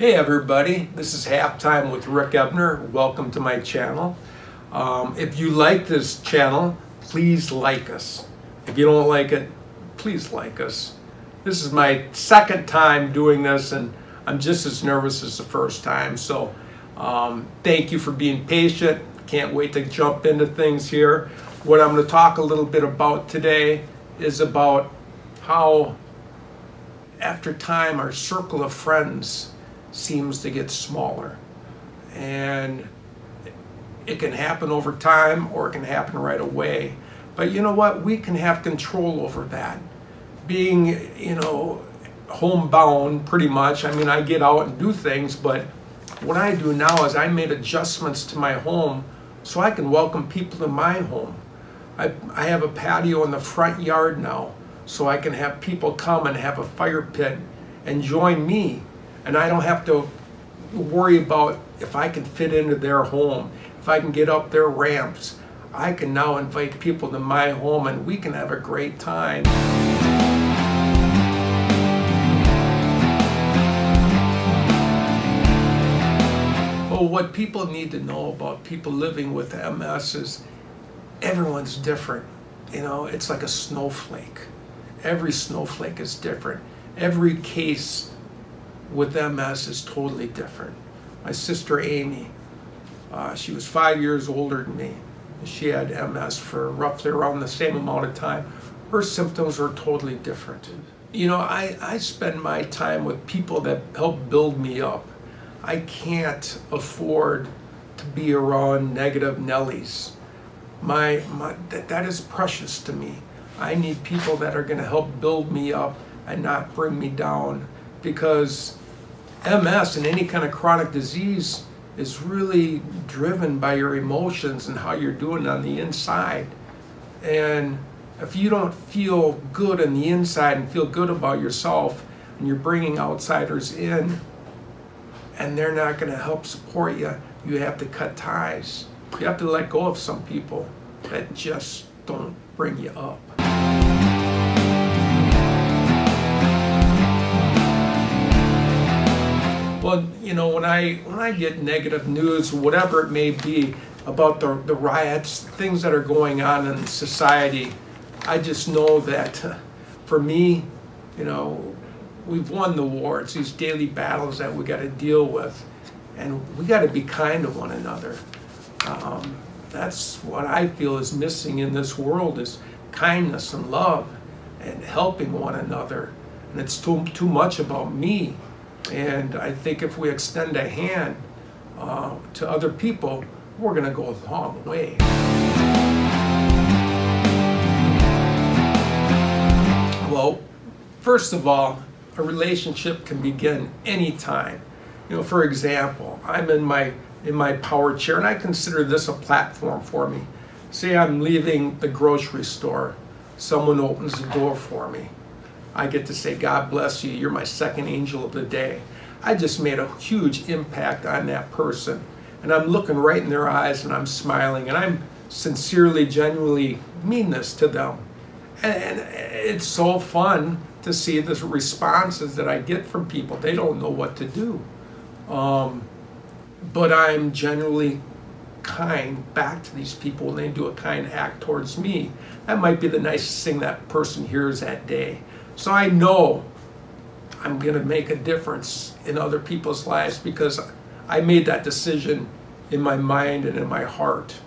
Hey everybody, this is Halftime with Rick Ebner. Welcome to my channel. Um, if you like this channel, please like us. If you don't like it, please like us. This is my second time doing this and I'm just as nervous as the first time. So um, thank you for being patient. Can't wait to jump into things here. What I'm going to talk a little bit about today is about how after time our circle of friends seems to get smaller. And it can happen over time or it can happen right away. But you know what? We can have control over that. Being, you know, homebound pretty much. I mean, I get out and do things, but what I do now is I made adjustments to my home so I can welcome people to my home. I, I have a patio in the front yard now so I can have people come and have a fire pit and join me. And I don't have to worry about if I can fit into their home, if I can get up their ramps. I can now invite people to my home and we can have a great time. Well, what people need to know about people living with MS is everyone's different. You know, it's like a snowflake. Every snowflake is different. Every case with MS is totally different. My sister Amy, uh, she was five years older than me. She had MS for roughly around the same amount of time. Her symptoms were totally different. You know, I, I spend my time with people that help build me up. I can't afford to be around negative Nellies. My, my, that, that is precious to me. I need people that are going to help build me up and not bring me down because MS and any kind of chronic disease is really driven by your emotions and how you're doing on the inside. And if you don't feel good on the inside and feel good about yourself and you're bringing outsiders in and they're not going to help support you, you have to cut ties. You have to let go of some people that just don't bring you up. You know, when I when I get negative news, whatever it may be, about the, the riots, things that are going on in society, I just know that uh, for me, you know, we've won the war. It's these daily battles that we got to deal with, and we got to be kind to one another. Um, that's what I feel is missing in this world is kindness and love and helping one another. And it's too, too much about me. And I think if we extend a hand uh, to other people, we're going to go a long way. Well, first of all, a relationship can begin anytime. You know, for example, I'm in my in my power chair and I consider this a platform for me. Say I'm leaving the grocery store, someone opens the door for me. I get to say, God bless you, you're my second angel of the day. I just made a huge impact on that person. And I'm looking right in their eyes and I'm smiling and I'm sincerely, genuinely mean this to them. And it's so fun to see the responses that I get from people. They don't know what to do. Um, but I'm generally kind back to these people when they do a kind act towards me. That might be the nicest thing that person hears that day. So I know I'm going to make a difference in other people's lives because I made that decision in my mind and in my heart.